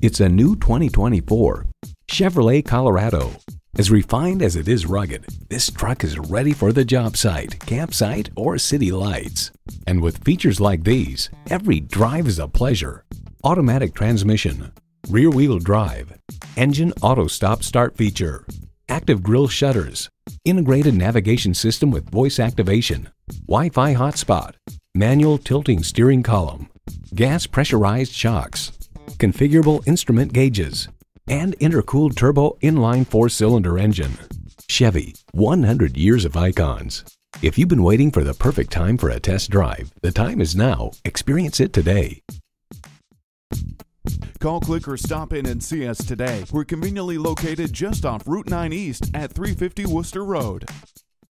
It's a new 2024 Chevrolet Colorado. As refined as it is rugged, this truck is ready for the job site, campsite, or city lights. And with features like these, every drive is a pleasure. Automatic transmission, rear wheel drive, engine auto stop start feature, active grille shutters, integrated navigation system with voice activation, Wi-Fi hotspot, manual tilting steering column, gas pressurized shocks, configurable instrument gauges, and intercooled turbo inline four-cylinder engine. Chevy, 100 years of icons. If you've been waiting for the perfect time for a test drive, the time is now. Experience it today. Call, click, or stop in and see us today. We're conveniently located just off Route 9 East at 350 Worcester Road.